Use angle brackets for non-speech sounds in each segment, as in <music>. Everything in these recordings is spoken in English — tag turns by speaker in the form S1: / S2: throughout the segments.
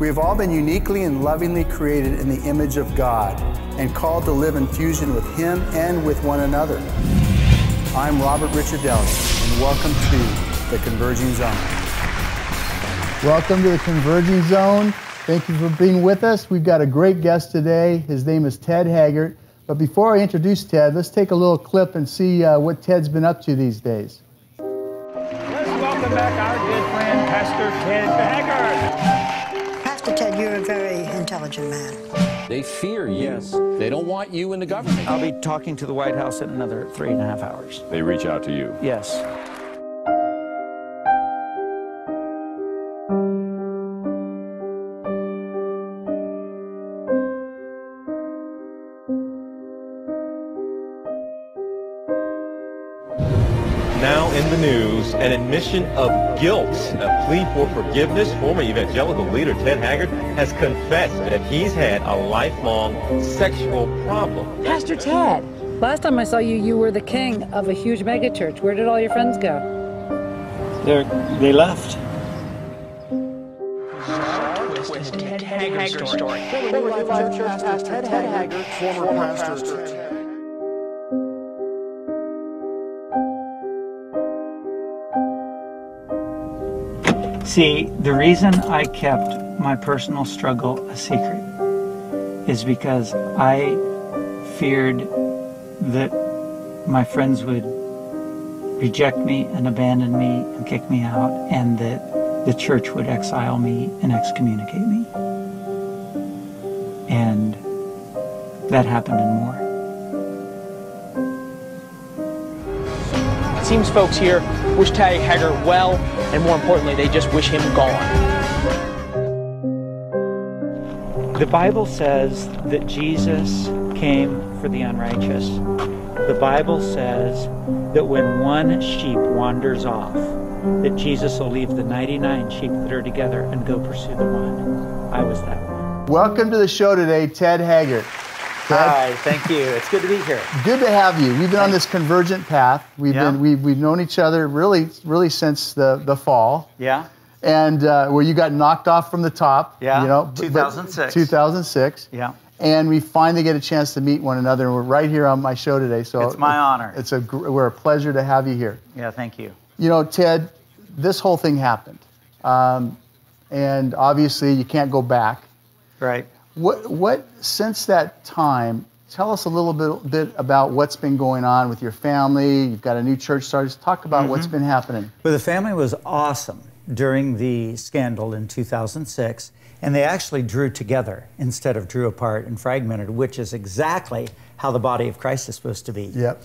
S1: We have all been uniquely and lovingly created in the image of God and called to live in fusion with Him and with one another. I'm Robert Ricciardelli, and welcome to the Converging Zone.
S2: Welcome to the Converging Zone. Thank you for being with us. We've got a great guest today. His name is Ted Haggard. But before I introduce Ted, let's take a little clip and see uh, what Ted's been up to these days.
S3: Let's welcome back our good friend, Pastor Ted
S4: Haggard. Intelligent man.
S5: They fear you.
S6: Yes.
S5: They don't want you in the government.
S6: I'll be talking to the White House in another three and a half hours.
S7: They reach out to you.
S6: Yes.
S8: An admission of guilt, a plea for forgiveness. Former evangelical leader Ted Haggard has confessed that he's had a lifelong sexual problem.
S9: Pastor Ted, last time I saw you, you were the king of a huge megachurch. Where did all your friends go?
S6: They're, they left.
S3: Ted Haggard story.
S6: See, the reason I kept my personal struggle a secret is because I feared that my friends would reject me and abandon me and kick me out, and that the church would exile me and excommunicate me. And that happened and more.
S3: It seems folks here wish Ted Haggard well, and more importantly, they just wish him gone.
S6: The Bible says that Jesus came for the unrighteous. The Bible says that when one sheep wanders off, that Jesus will leave the 99 sheep that are together and go pursue the one. I was that one.
S2: Welcome to the show today, Ted Haggard.
S6: Hi, thank you. It's good to be here.
S2: good to have you. We've been on this convergent path. We've
S6: Yeah.
S2: been we've, we've known each other really really since the, the fall.
S6: Yeah?
S2: and uh, where you got knocked off from the top.
S6: Yeah,
S2: you know, but- but-
S6: 2006.
S2: 2006.
S6: Yeah.
S2: And we finally get a chance to meet one another, and we're right here on my show today. So
S6: It's my honor.
S2: It's a we're a pleasure to have you here.
S6: Yeah, thank you.
S2: You know, Ted, this whole thing happened, um, and obviously you can't go back.
S6: Right.
S2: What what since that time? Tell us a little bit, bit about what's been going on with your family. You've got a new church started. Talk about what's
S6: Mm-hmm.
S2: been happening.
S10: Well, the family was awesome during the scandal in 2006, and they actually drew together instead of drew apart and fragmented, which is exactly how the body of Christ is supposed to be.
S2: Yep.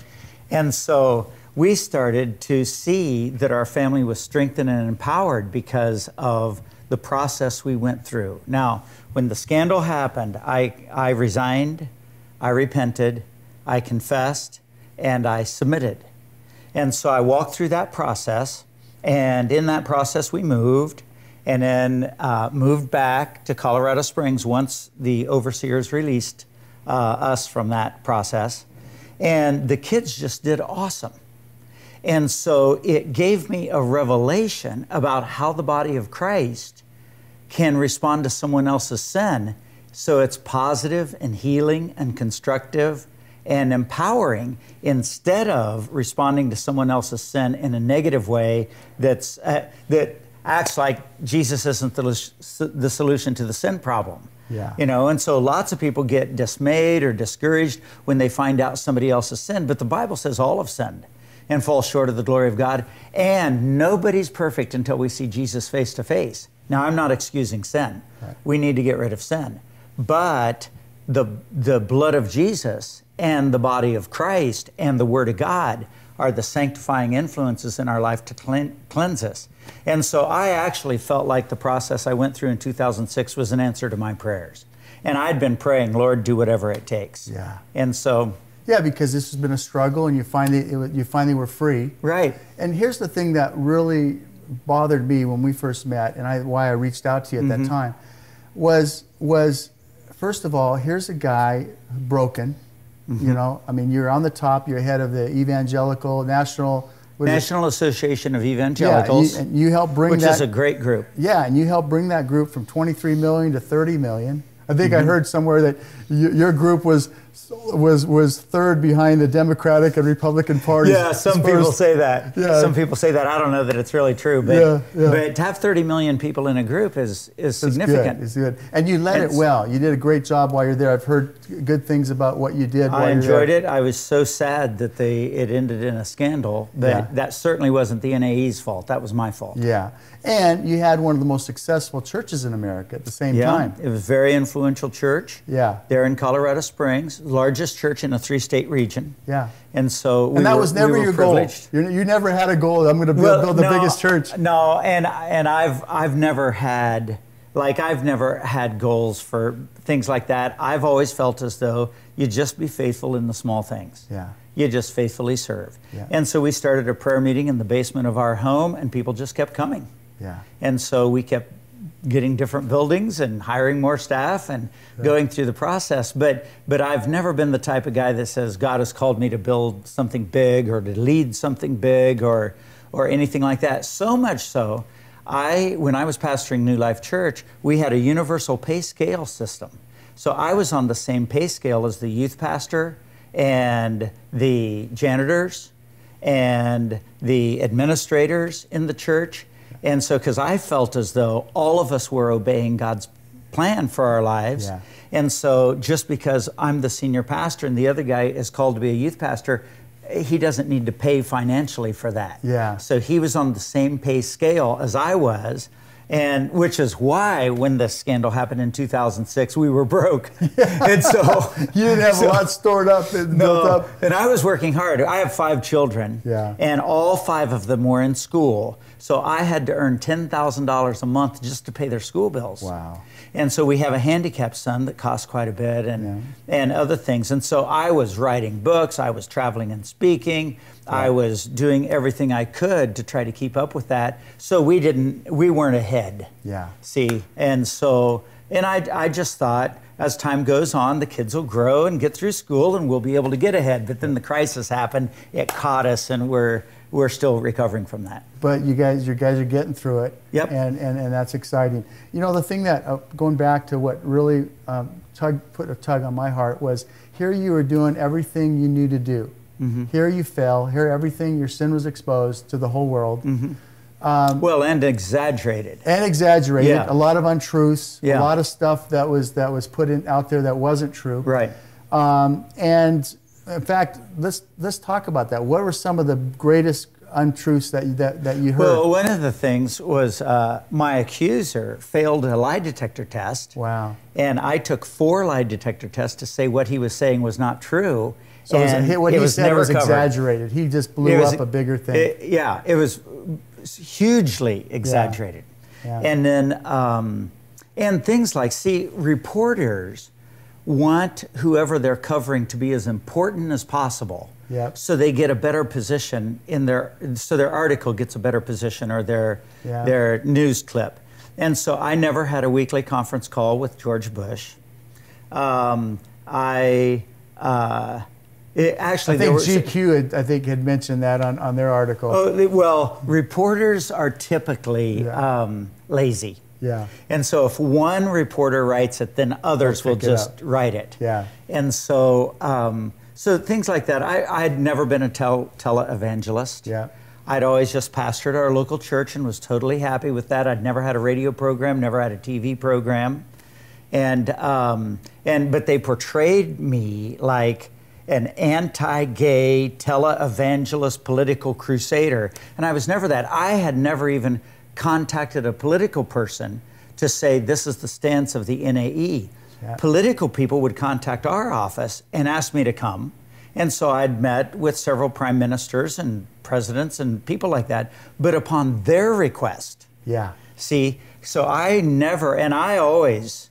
S10: And so we started to see that our family was strengthened and empowered because of the process we went through. Now, when the scandal happened, I, I resigned, I repented, I confessed, and I submitted. And so I walked through that process, and in that process, we moved, and then uh, moved back to Colorado Springs once the overseers released uh, us from that process. And the kids just did awesome. And so it gave me a revelation about how the body of Christ can respond to someone else's sin. So it's positive and healing and constructive and empowering instead of responding to someone else's sin in a negative way that's, uh, that acts like Jesus isn't the, the solution to the sin problem.
S2: Yeah.
S10: You know, and so lots of people get dismayed or discouraged when they find out somebody else has sinned, but the Bible says all have sinned and fall short of the glory of God, and nobody's perfect until we see Jesus face to face. Now, I'm not excusing sin. We need to get rid of sin. But the, the blood of Jesus and the body of Christ and the Word of God are the sanctifying influences in our life to clean, cleanse us. And so I actually felt like the process I went through in 2006 was an answer to my prayers. And I'd been praying, Lord, do whatever it takes.
S2: Yeah.
S10: And so,
S2: Yeah, because this has been a struggle, and you finally it, you finally were free.
S10: right.
S2: And here's the thing that really bothered me when we first met, and I, why I reached out to you at
S10: Mm-hmm.
S2: that time, was was first of all, here's a guy broken.
S10: Mm-hmm.
S2: You know, I mean, you're on the top. You're head of the evangelical national
S10: National Association of
S2: Yeah,
S10: Evangelicals,
S2: you, and you helped bring
S10: which
S2: that.
S10: is a great group.
S2: Yeah, and you helped bring that group from 23 million to 30 million. I think
S10: Mm-hmm.
S2: I heard somewhere that y- your group was was was third behind the Democratic and Republican parties.
S10: Yeah, some people say that.
S2: Yeah.
S10: Some people say that. I don't know that it's really true, but
S2: Yeah, yeah.
S10: but to have 30 million people in a group is is
S2: It's
S10: significant.
S2: Good. It's good. And you led it well. You did a great job while you're there. I've heard good things about what you did. While
S10: I enjoyed it. I was so sad that they it ended in a scandal, but
S2: Yeah.
S10: that certainly wasn't the NAE's fault. That was my fault.
S2: Yeah, and you had one of the most successful churches in America at the same
S10: Yeah,
S2: time.
S10: it was a very influential church.
S2: Yeah.
S10: there in Colorado Springs, largest church in a three-state region.
S2: Yeah.
S10: and so we
S2: And that
S10: were-
S2: was never
S10: were
S2: your
S10: privileged.
S2: goal. You, you never had a goal. I'm going to build,
S10: Well,
S2: build the
S10: no,
S2: biggest church.
S10: No, and and I've I've never had like I've never had goals for things like that. I've always felt as though you just be faithful in the small things.
S2: Yeah.
S10: You just faithfully serve.
S2: Yeah.
S10: And so we started a prayer meeting in the basement of our home and people just kept coming.
S2: Yeah.
S10: And so we kept getting different buildings and hiring more staff and going through the process. But but I've never been the type of guy that says God has called me to build something big or to lead something big or or anything like that. So much so, I when I was pastoring New Life Church, we had a universal pay scale system. So I was on the same pay scale as the youth pastor and the janitors and the administrators in the church. And so, because I felt as though all of us were obeying God's plan for our lives.
S2: Yeah.
S10: And so, just because I'm the senior pastor and the other guy is called to be a youth pastor, he doesn't need to pay financially for that.
S2: Yeah.
S10: So, he was on the same pay scale as I was. And which is why when this scandal happened in 2006, we were broke. <laughs> and so <laughs>
S2: You didn't have
S10: so-
S2: a lot stored up and built up.
S10: and I was working hard. I have five children.
S2: Yeah.
S10: And all five of them were in school. So I had to earn $10,000 a month just to pay their school bills.
S2: Wow.
S10: And so we have a handicapped son that costs quite a bit and, and other things. And so I was writing books, I was traveling and speaking, I was doing everything I could to try to keep up with that. So we didn't, we weren't ahead.
S2: Yeah.
S10: See, and so, and I, I just thought as time goes on, the kids will grow and get through school and we'll be able to get ahead. But then the crisis happened, it caught us, and we're, we're still recovering from that.
S2: But you guys, you guys are getting through it.
S10: Yep.
S2: And, and, and that's exciting. You know, the thing that, uh, going back to what really um, tug, put a tug on my heart was here you were doing everything you knew to do.
S10: Mm-hmm.
S2: Here you fell. Here everything, your sin was exposed to the whole world.
S10: Mm-hmm. well, and exaggerated.
S2: And exaggerated.
S10: Yeah.
S2: A lot of untruths.
S10: Yeah.
S2: A lot of stuff that was, that was put in, out there that wasn't true.
S10: Right.
S2: Um, and in fact, let's, let's talk about that. What were some of the greatest untruths that, you- that, that you heard?
S10: Well, one of the things was uh, my accuser failed a lie detector test.
S2: Wow.
S10: And I took four lie detector tests to say what he was saying was not true.
S2: So it was- what
S10: it
S2: he
S10: was
S2: said
S10: never
S2: was
S10: covered.
S2: exaggerated. He just blew
S10: was-
S2: up a bigger thing.
S10: it- yeah, it was hugely exaggerated.
S2: Yeah.
S10: And then, um, and things like, see, reporters want whoever they're covering to be as important as possible.
S2: Yep.
S10: So they get a better position in their, so their article gets a better position or their,
S2: Yeah.
S10: their news clip. And so I never had a weekly conference call with George Bush. Um, I, uh, it, actually,
S2: I think
S10: was,
S2: GQ, had, I think, had mentioned that on, on their article.
S10: Oh, well, reporters are typically
S2: Yeah.
S10: um, lazy.
S2: Yeah.
S10: And so if one reporter writes it, then others will
S2: pick it
S10: just write it.
S2: Yeah.
S10: And so, um, so things like that. I, I'd never been a tel- televangelist.
S2: Yeah.
S10: I'd always just pastored our local church and was totally happy with that. I'd never had a radio program, never had a TV program, and um, and but they portrayed me like an anti-gay televangelist political crusader, and I was never that. I had never even contacted a political person to say this is the stance of the NAE.
S2: Yeah.
S10: Political people would contact our office and ask me to come. And so I'd met with several prime ministers and presidents and people like that, but upon their request.
S2: Yeah.
S10: See, so I never, and I always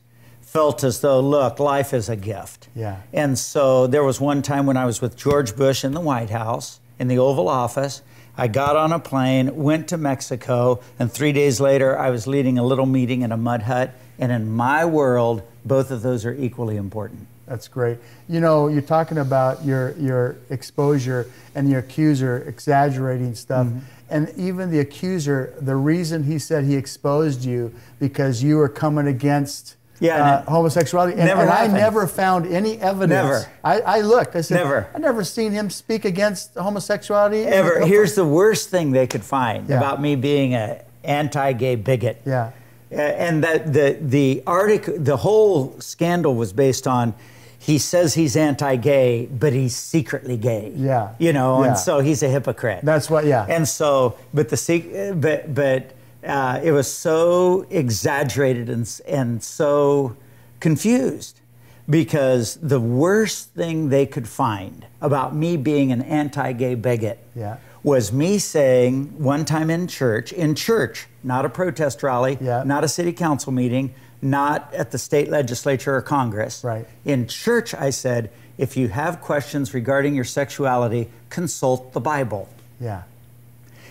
S10: felt as though, look, life is a gift.
S2: Yeah.
S10: And so there was one time when I was with George Bush in the White House, in the Oval Office. I got on a plane, went to Mexico, and three days later, I was leading a little meeting in a mud hut. And in my world, both of those are equally important.
S2: That's great. You know, you're talking about your your exposure and the accuser exaggerating stuff.
S10: Mm-hmm.
S2: And even the accuser, the reason he said he exposed you because you were coming against
S10: Yeah,
S2: uh,
S10: it
S2: homosexuality. And,
S10: never
S2: and I never found any evidence.
S10: Never.
S2: I, I looked. I said,
S10: Never.
S2: I never seen him speak against homosexuality.
S10: Ever. Here's the worst thing they could find
S2: Yeah.
S10: about me being an anti-gay bigot.
S2: Yeah.
S10: And that the the article, the whole scandal was based on. He says he's anti-gay, but he's secretly gay.
S2: Yeah.
S10: you know,
S2: Yeah.
S10: and so he's a hypocrite.
S2: That's what, yeah.
S10: And so, but the sec- but but uh, it was so exaggerated and and so confused because the worst thing they could find about me being an anti-gay bigot
S2: Yeah.
S10: was me saying one time in church, in church, not a protest rally,
S2: Yeah.
S10: not a city council meeting, not at the state legislature or Congress.
S2: Right.
S10: In church, I said, if you have questions regarding your sexuality, consult the Bible.
S2: Yeah.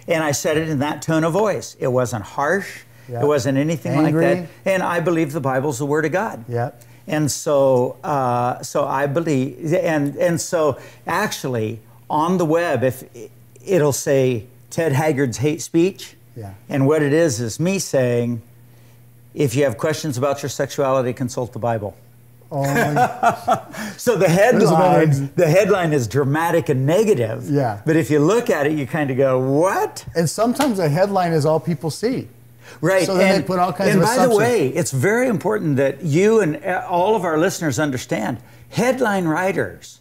S10: And I said it in that tone of voice. It wasn't harsh.
S2: Yeah.
S10: It wasn't anything
S2: Angry.
S10: like that. And I believe the Bible's the Word of God.
S2: Yeah.
S10: And so, uh, so I believe, and and so actually on the web, if it'll say Ted Haggard's hate speech,
S2: Yeah.
S10: and what it is is me saying, if you have questions about your sexuality, consult the Bible.
S2: Oh, my- <laughs>
S10: So the headline, the headline is dramatic and negative.
S2: Yeah.
S10: But if you look at it, you kind of go, what?
S2: and sometimes a headline is all people see.
S10: Right.
S2: So then they put all kinds
S10: and
S2: of
S10: by the way, it's very important that you and uh, all of our listeners understand headline writers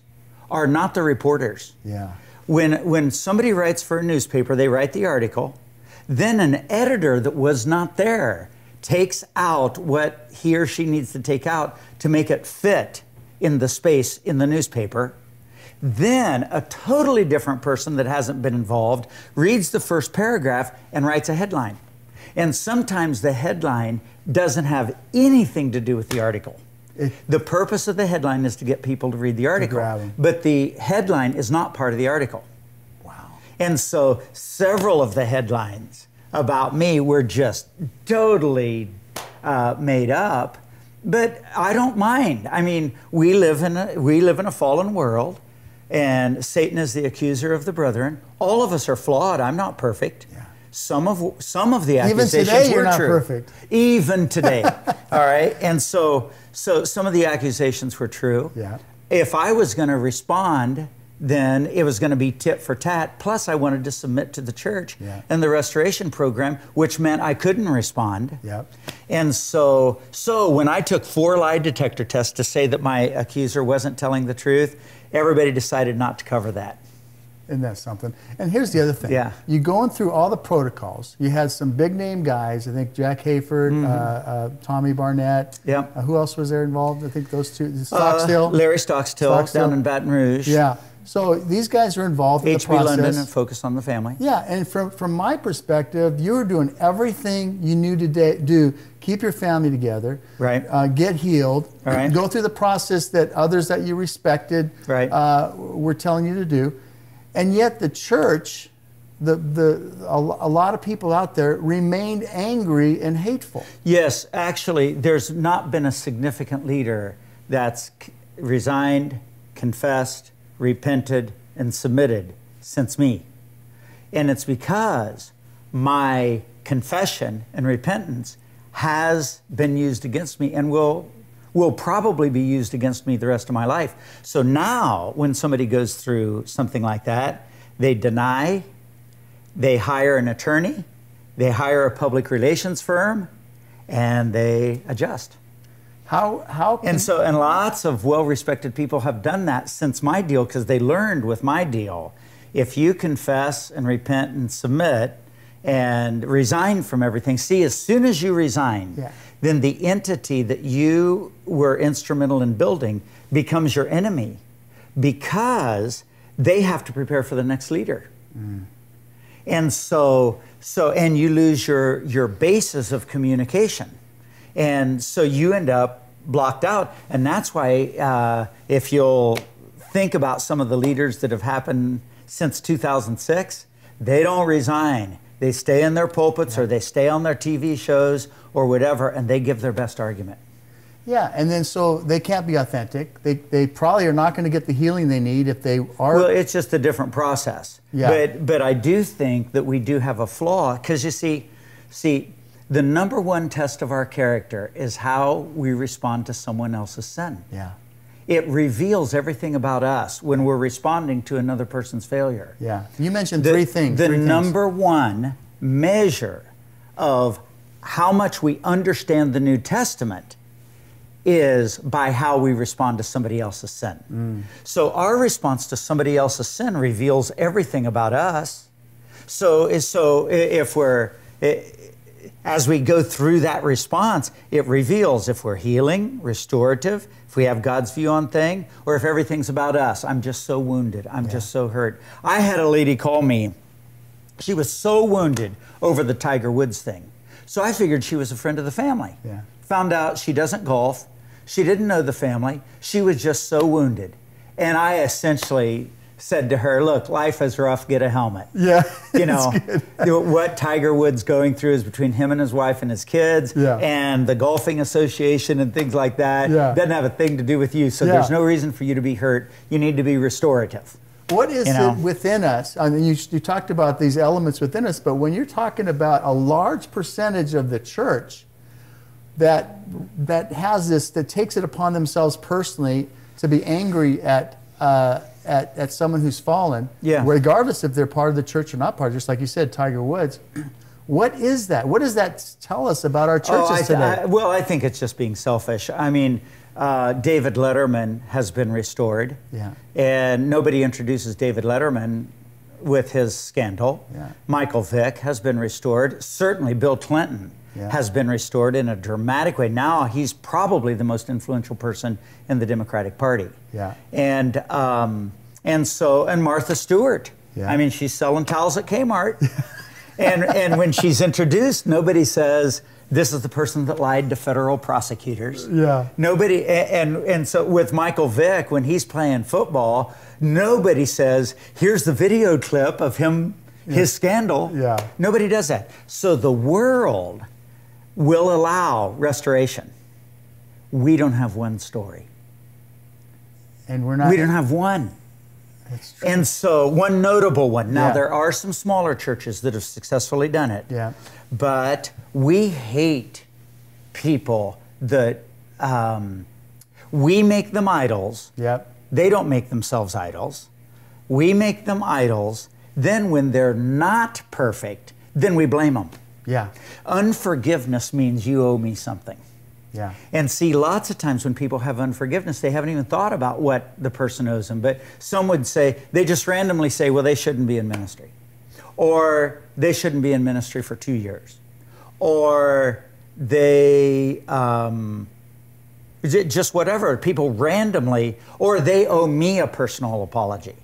S10: are not the reporters.
S2: Yeah.
S10: When when somebody writes for a newspaper, they write the article. Then an editor that was not there takes out what he or she needs to take out to make it fit in the space in the newspaper. Then a totally different person that hasn't been involved reads the first paragraph and writes a headline. And sometimes the headline doesn't have anything to do with the article.
S2: It-
S10: the purpose of the headline is to get people to read the article. But the headline is not part of the article.
S2: Wow.
S10: And so several of the headlines about me were just totally uh, made up. But I don't mind. I mean, we live in a, we live in a fallen world, and Satan is the accuser of the brethren. All of us are flawed. I'm not perfect.
S2: Yeah.
S10: Some of some of the
S2: Even
S10: accusations
S2: today,
S10: were
S2: not
S10: true.
S2: perfect.
S10: Even today, <laughs> all right. And so so some of the accusations were true.
S2: Yeah.
S10: If I was going to respond, then it was going to be tit for tat. Plus, I wanted to submit to the church
S2: Yeah.
S10: and the restoration program, which meant I couldn't respond.
S2: Yep.
S10: And so, so when I took four lie detector tests to say that my accuser wasn't telling the truth, everybody decided not to cover that.
S2: Isn't that something? And here's the other thing.
S10: Yeah.
S2: You going through all the protocols. You had some big name guys. I think Jack Hayford, uh, uh, Tommy Barnett.
S10: Yep.
S2: Uh, who else was there involved? I think those two.
S10: Uh,
S2: Stockstill.
S10: Larry Stockstill,
S2: Stockstill.
S10: down in Baton Rouge.
S2: Yeah. So these guys are involved in the
S10: HB
S2: process.
S10: London and Focus on the Family.
S2: Yeah, and from from my perspective, you were doing everything you knew to do. Keep your family together.
S10: Right.
S2: Uh, get healed.
S10: Right.
S2: Go through the process that others that you respected
S10: Right.
S2: uh, were telling you to do, and yet the church, the the a, a lot of people out there remained angry and hateful.
S10: Yes, actually, there's not been a significant leader that's resigned, confessed, repented, and submitted since me. And it's because my confession and repentance has been used against me and will will probably be used against me the rest of my life. So now when somebody goes through something like that, they deny, they hire an attorney, they hire a public relations firm, and they adjust.
S2: How how can,
S10: And so, and lots of well respected people have done that since my deal because they learned with my deal. If you confess and repent and submit and resign from everything, see, as soon as you resign,
S2: Yeah.
S10: then the entity that you were instrumental in building becomes your enemy because they have to prepare for the next leader. Mm. And so, so, and you lose your, your basis of communication. And so you end up blocked out. And that's why, uh, if you'll think about some of the leaders that have happened since 2006, they don't resign. They stay in their pulpits or they stay on their TV shows or whatever, and they give their best argument.
S2: Yeah, and then so they can't be authentic. They, they probably are not going to get the healing they need if they are.
S10: Well, it's just a different process.
S2: Yeah.
S10: But but I do think that we do have a flaw because you see, see, the number one test of our character is how we respond to someone else's sin.
S2: yeah,
S10: It reveals everything about us when we're responding to another person's failure.
S2: yeah. You mentioned
S10: The,
S2: three things.
S10: The
S2: three things.
S10: number one measure of how much we understand the New Testament is by how we respond to somebody else's sin.
S2: Mm.
S10: So our response to somebody else's sin reveals everything about us. So so if we're as we go through that response, it reveals if we're healing, restorative, if we have God's view on thing, or if everything's about us. I'm just so wounded. I'm just so hurt. I had a lady call me. She was so wounded over the Tiger Woods thing. So I figured she was a friend of the family.
S2: Yeah.
S10: Found out she doesn't golf. She didn't know the family. She was just so wounded. And I essentially said to her, Look, life is rough, get a helmet.
S2: Yeah,
S10: You know, what Tiger Woods going through is between him and his wife and his kids
S2: Yeah.
S10: and the golfing association and things like that.
S2: Yeah.
S10: Doesn't have a thing to do with you. So
S2: Yeah.
S10: there's no reason for you to be hurt. You need to be restorative.
S2: What is
S10: You know?
S2: it within us? I mean, you, you talked about these elements within us, but when you're talking about a large percentage of the church that that has this, that takes it upon themselves personally to be angry at uh, at, at someone who's fallen,
S10: Yeah.
S2: regardless if they're part of the church or not part, just like you said, Tiger Woods. What is that? What does that tell us about our churches
S10: Oh, I-
S2: today?
S10: I- well, I think it's just being selfish. I mean, uh, David Letterman has been restored.
S2: Yeah.
S10: And nobody introduces David Letterman with his scandal.
S2: Yeah.
S10: Michael Vick has been restored. Certainly, Bill Clinton
S2: Yeah.
S10: has been restored in a dramatic way. Now he's probably the most influential person in the Democratic Party.
S2: Yeah.
S10: And um, and so and Martha Stewart.
S2: Yeah.
S10: I mean, she's selling towels at Kmart. <laughs> and and when she's introduced, nobody says this is the person that lied to federal prosecutors.
S2: Yeah.
S10: Nobody and and so with Michael Vick when he's playing football, nobody says here's the video clip of him his scandal.
S2: Yeah.
S10: Nobody does that. So the world will allow restoration. We don't have one story.
S2: and we're not.
S10: We don't have one.
S2: That's true.
S10: And so, one notable one. Now,
S2: Yeah.
S10: there are some smaller churches that have successfully done it.
S2: Yeah.
S10: But we hate people that um, we make them idols.
S2: Yep.
S10: They don't make themselves idols. We make them idols. Then, when they're not perfect, then we blame them.
S2: Yeah.
S10: Unforgiveness means you owe me something.
S2: Yeah.
S10: And see, lots of times when people have unforgiveness, they haven't even thought about what the person owes them. But some would say, they just randomly say, well, they shouldn't be in ministry. Or they shouldn't be in ministry for two years. Or they, um, just whatever. People randomly, or they owe me a personal apology.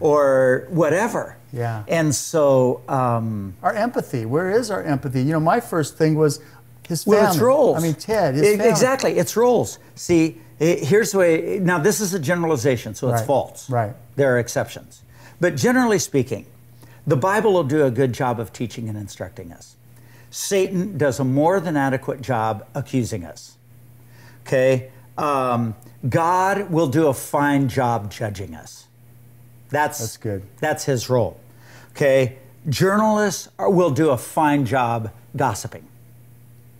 S10: Or whatever.
S2: Yeah.
S10: And so, um,
S2: Our empathy. Where is our empathy? You know, my first thing was his family.
S10: Well, it's roles.
S2: I mean, Ted.
S10: E- Exactly, it's roles. See, i- here's the way. Now, this is a generalization, so it's
S2: Right,
S10: false.
S2: right.
S10: There are exceptions, but generally speaking, the Bible will do a good job of teaching and instructing us. Satan does a more than adequate job accusing us. Okay, um, God will do a fine job judging us. That's
S2: That's good.
S10: That's his role. Okay, journalists are, will do a fine job gossiping.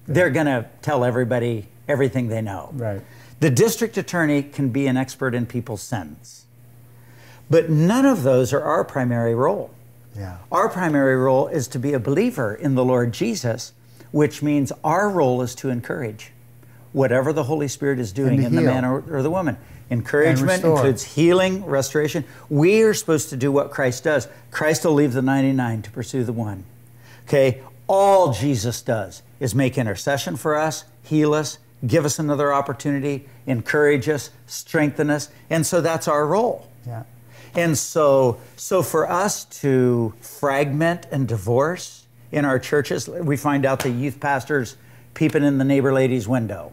S10: They're going to tell everybody everything they know.
S2: Right.
S10: The district attorney can be an expert in people's sins. But none of those are our primary role.
S2: Yeah.
S10: Our primary role is to be a believer in the Lord Jesus, which means our role is to encourage whatever the Holy Spirit is doing in the man or, or the woman. Encouragement includes healing, restoration. We are supposed to do what Christ does. Christ will leave the 99 to pursue the one. Okay? All Jesus does is make intercession for us, heal us, give us another opportunity, encourage us, strengthen us. And so that's our role.
S2: Yeah.
S10: And so, so for us to fragment and divorce in our churches, we find out the youth pastors peeping in the neighbor lady's window.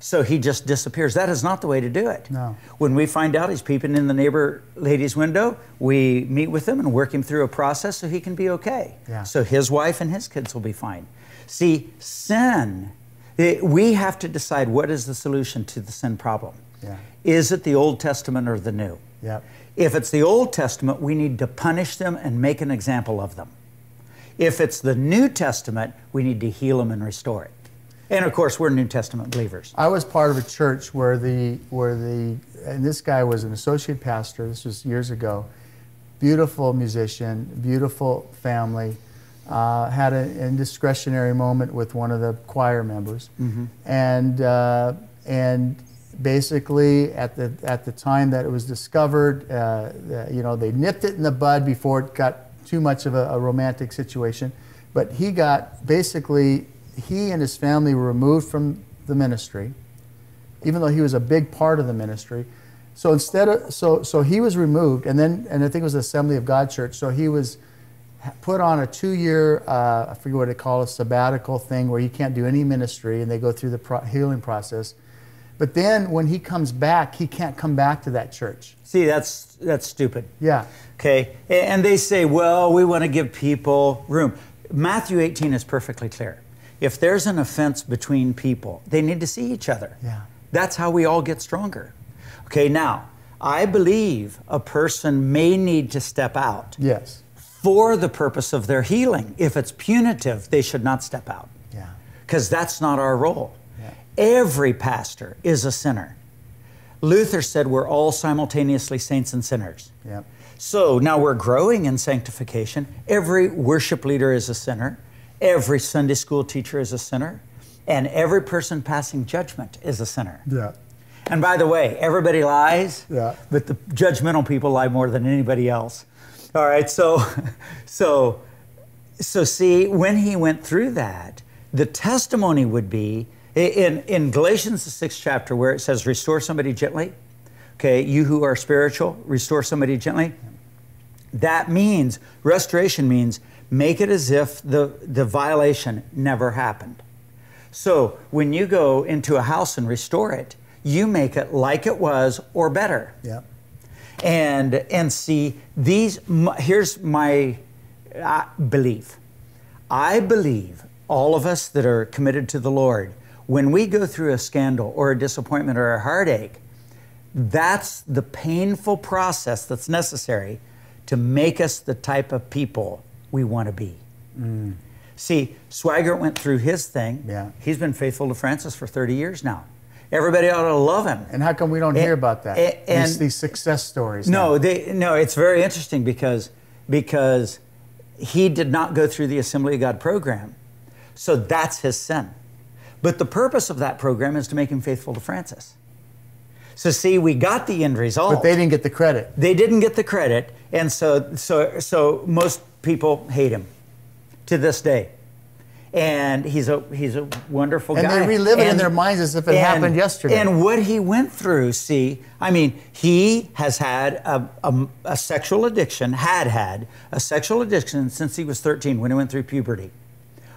S10: So he just disappears. That is not the way to do it.
S2: No.
S10: When we find out he's peeping in the neighbor lady's window, we meet with him and work him through a process so he can be okay.
S2: Yeah.
S10: So his wife and his kids will be fine. See, sin It- we have to decide what is the solution to the sin problem.
S2: Yeah.
S10: Is it the Old Testament or the New?
S2: Yep.
S10: If it's the Old Testament, we need to punish them and make an example of them. If it's the New Testament, we need to heal them and restore it. And of course, we're New Testament believers.
S2: I was part of a church where the where the and this guy was an associate pastor. This was years ago. Beautiful musician, beautiful family. Uh, had an indiscretionary moment with one of the choir members, and uh, and basically at the at the time that it was discovered, uh, you know, they nipped it in the bud before it got too much of a, a romantic situation. But he got basically he and his family were removed from the ministry, even though he was a big part of the ministry. So instead of so so he was removed, and then and I think it was Assembly of God Church. So he was put on a two-year uh, I forget what they call a sabbatical thing where he can't do any ministry, and they go through the pro- healing process. But then when he comes back, he can't come back to that church.
S10: See, that's that's stupid.
S2: Yeah.
S10: Okay, and they say, well, we want to give people room. Matthew 18 is perfectly clear. If there's an offense between people, they need to see each other.
S2: Yeah.
S10: That's how we all get stronger. Okay, now, I believe a person may need to step out
S2: Yes.
S10: for the purpose of their healing. If it's punitive, they should not step out
S2: Yeah.
S10: because that's not our role.
S2: Yeah.
S10: Every pastor is a sinner. Luther said we're all simultaneously saints and sinners.
S2: Yep.
S10: So now we're growing in sanctification. Every worship leader is a sinner. Every Sunday school teacher is a sinner. And every person passing judgment is a sinner.
S2: Yeah.
S10: And by the way, everybody lies,
S2: Yeah.
S10: but the judgmental people lie more than anybody else. All right, so, <laughs> so, so see, when he went through that, the testimony would be in, in Galatians, the sixth chapter, where it says, Restore somebody gently. Okay, you who are spiritual, restore somebody gently. That means, restoration means, make it as if the, the violation never happened. So when you go into a house and restore it, you make it like it was or better.
S2: Yep.
S10: And and see these. Here's my uh, belief. I believe all of us that are committed to the Lord, when we go through a scandal or a disappointment or a heartache, that's the painful process that's necessary to make us the type of people we want to be. Mm. See, Swaggart went through his thing.
S2: Yeah.
S10: He's been faithful to Francis for 30 years now. Everybody ought to love him.
S2: And how come we don't
S10: And-
S2: hear about that?
S10: and-
S2: these,
S10: and-
S2: these success stories.
S10: No,
S2: now.
S10: they no. It's very interesting because because he did not go through the Assembly of God program, so that's his sin. But the purpose of that program is to make him faithful to Francis. So see, we got the end result.
S2: But they didn't get the credit.
S10: They didn't get the credit, and so so so most people hate him to this day. And he's a he's a wonderful
S2: And
S10: guy.
S2: And they relive it in their minds as if it happened yesterday.
S10: And what he went through, see, I mean, he has had a, a, a sexual addiction, had had a sexual addiction since he was 13 when he went through puberty.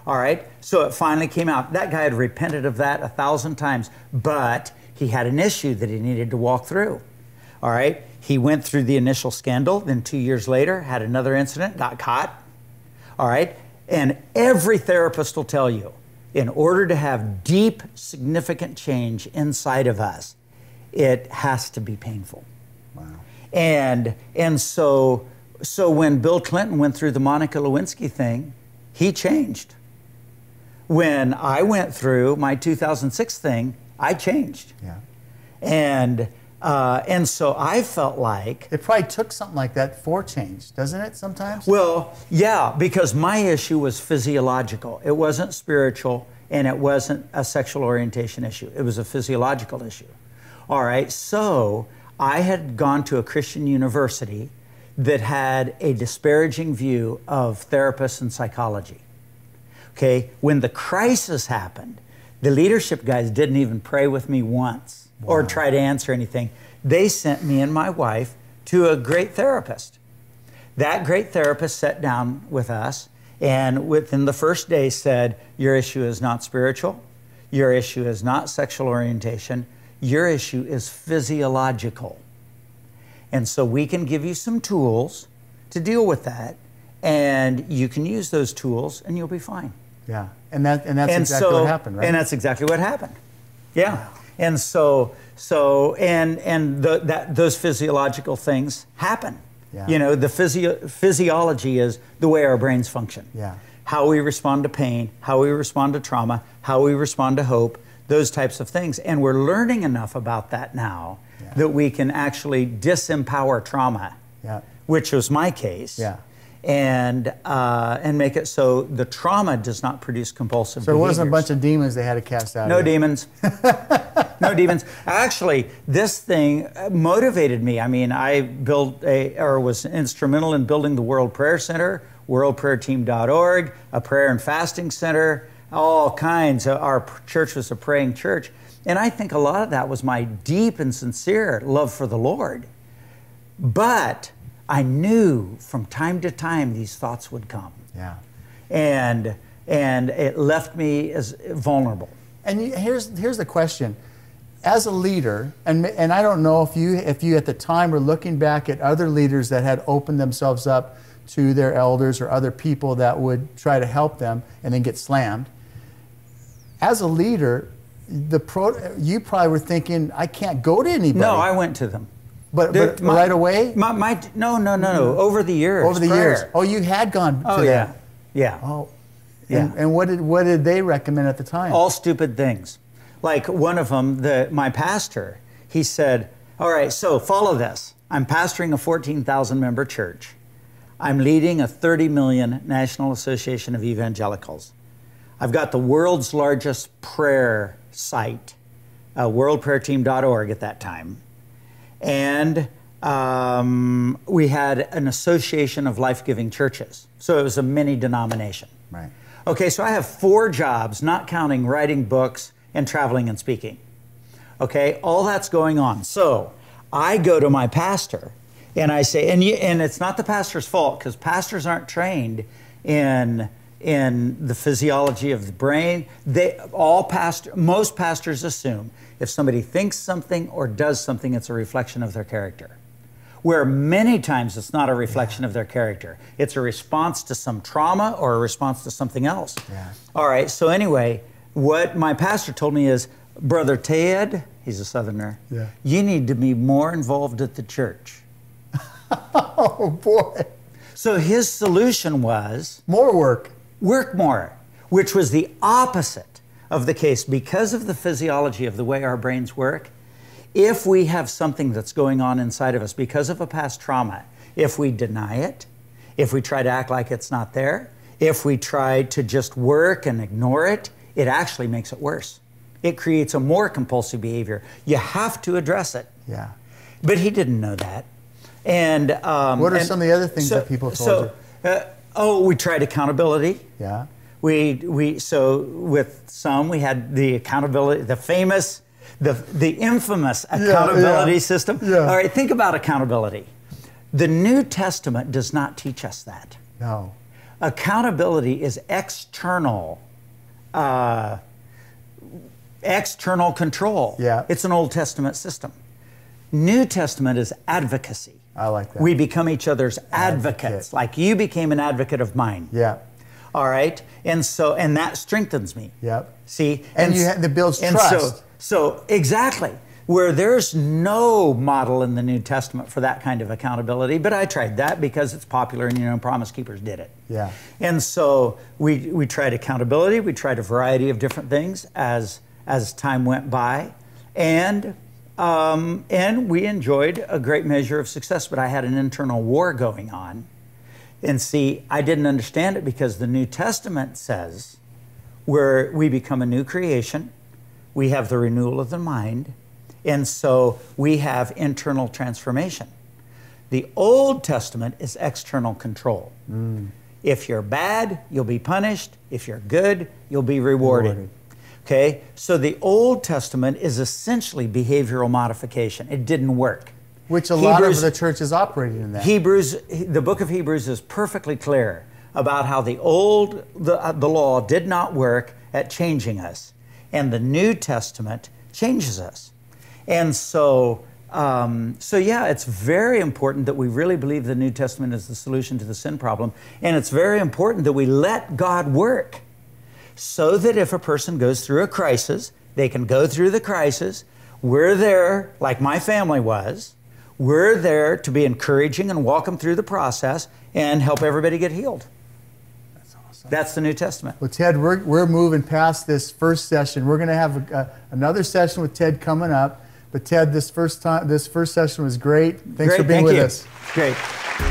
S10: All right, so it finally came out. That guy had repented of that a thousand times, but he had an issue that he needed to walk through. All right, he went through the initial scandal, then two years later had another incident, got caught. All right, and every therapist will tell you, in order to have deep, significant change inside of us, it has to be painful.
S2: Wow.
S10: And and so so when Bill Clinton went through the Monica Lewinsky thing, he changed. When I went through my 2006 thing, I changed.
S2: Yeah.
S10: And uh, and so I felt like
S2: It probably took something like that for change, doesn't it? Sometimes.
S10: well, yeah, because my issue was physiological. It wasn't spiritual and it wasn't a sexual orientation issue. It was a physiological issue. All right, so I had gone to a Christian university that had a disparaging view of therapists and psychology. Okay, when the crisis happened, the leadership guys didn't even pray with me once or try to answer anything. They sent me and my wife to a great therapist. That great therapist sat down with us and within the first day said, Your issue is not spiritual, your issue is not sexual orientation, your issue is physiological. And so we can give you some tools to deal with that, and you can use those tools and you'll be fine.
S2: Yeah. And that and that's
S10: and
S2: exactly
S10: so,
S2: what happened, right?
S10: And that's exactly what happened. Yeah. And so, so, and and the, that those physiological things happen.
S2: Yeah.
S10: You know, the physio- physiology is the way our brains function.
S2: Yeah.
S10: How we respond to pain, how we respond to trauma, how we respond to hope, those types of things. And we're learning enough about that now
S2: Yeah.
S10: that we can actually disempower trauma,
S2: yeah.
S10: which was my case.
S2: Yeah.
S10: And uh, and make it so the trauma does not produce compulsive.
S2: So it wasn't a bunch of demons they had to cast out.
S10: No
S2: of
S10: demons. <laughs> no demons. Actually, this thing uh, motivated me. I mean, I built a, or was instrumental in building the World Prayer Center, worldprayerteam.org, a prayer and fasting center, all kinds. Our church was a praying church. And I think a lot of that was my deep and sincere love for the Lord. But I knew from time to time these thoughts would come.
S2: Yeah.
S10: And, and it left me as vulnerable.
S2: And here's here's the question: As a leader, and and I don't know if you if you at the time were looking back at other leaders that had opened themselves up to their elders or other people that would try to help them and then get slammed. As a leader, the pro, you probably were thinking, I can't go to anybody.
S10: No, I went to them.
S2: But,
S10: There-
S2: but
S10: my-
S2: right away
S10: My, my, no, no, no, no. Over the years.
S2: over the
S10: prayer.
S2: years. Oh, you had gone.
S10: Oh,
S2: to
S10: yeah.
S2: them.
S10: Yeah.
S2: Oh,
S10: Yeah.
S2: And, and what did what did they recommend at the time?
S10: All stupid things. Like one of them, the, my pastor, he said, All right, so follow this. I'm pastoring a 14,000 member church. I'm leading a 30 million National Association of Evangelicals. I've got the world's largest prayer site, uh, worldprayerteam.org at that time. And um, we had an association of life giving churches. So it was a mini denomination.
S2: Right.
S10: Okay, so I have four jobs, not counting writing books and traveling and speaking. Okay, all that's going on. So I go to my pastor and I say, and, you, and it's not the pastor's fault because pastors aren't trained in in the physiology of the brain. They all pastor, most pastors assume if somebody thinks something or does something, it's a reflection of their character where many times it's not a reflection of their character. It's a response to some trauma or a response to something else.
S2: Yeah.
S10: All right, so anyway, what my pastor told me is, Brother Ted, he's a southerner,
S2: Yeah.
S10: you need to be more involved at the church. <laughs>
S2: Oh boy,
S10: So his solution was
S2: more work.
S10: work more, which was the opposite of the case because of the physiology of the way our brains work. If we have something that's going on inside of us because of a past trauma, if we deny it, if we try to act like it's not there, if we try to just work and ignore it, it actually makes it worse. It creates a more compulsive behavior. You have to address it.
S2: Yeah.
S10: But he didn't know that. And um,
S2: What are
S10: and
S2: some of the other things that people told
S10: so, Uh, oh, we tried accountability.
S2: Yeah.
S10: We we so with some we had the accountability, the famous, the the infamous accountability
S2: yeah.
S10: system.
S2: Yeah.
S10: All right, think about accountability. The New Testament does not teach us that.
S2: No.
S10: Accountability is external. Uh, external control.
S2: Yeah.
S10: It's an Old Testament system. New Testament is advocacy.
S2: I like that.
S10: We become each other's advocates.
S2: Advocate.
S10: Like you became an advocate of mine.
S2: Yeah.
S10: All right, and so and that strengthens me.
S2: Yep.
S10: See,
S2: And you
S10: s-
S2: ha- that builds
S10: and
S2: trust.
S10: So, so exactly where there's no model in the New Testament for that kind of accountability, but I tried that because it's popular, and you know, Promise Keepers did it.
S2: Yeah.
S10: And so we we tried accountability. We tried a variety of different things as as time went by, and um, and we enjoyed a great measure of success. But I had an internal war going on, and see, I didn't understand it because the New Testament says where we become a new creation, we have the renewal of the mind, and so we have internal transformation. The Old Testament is external control. Mm. If you're bad, you'll be punished. If you're good, you'll be rewarded.
S2: Rewarded.
S10: Okay? So the Old Testament is essentially behavioral modification. It didn't work.
S2: Which a lot of
S10: Hebrews-
S2: the churches operated in that.
S10: Hebrews, the book of Hebrews is perfectly clear about how the old, the, uh, the law did not work at changing us, and the New Testament changes us. And so, um, so yeah, it's very important that we really believe the New Testament is the solution to the sin problem, and it's very important that we let God work. so that if a person goes through a crisis, they can go through the crisis. We're there, like my family was. We're there to be encouraging and walk them through the process and help everybody get healed. That's awesome. That's the New Testament.
S2: Well, Ted, we're, we're moving past this first session. We're going to have a, a, another session with Ted coming up. But Ted, this first time, this first session was great. Thanks
S10: great,
S2: for being
S10: thank
S2: with
S10: you.
S2: us.
S10: Great.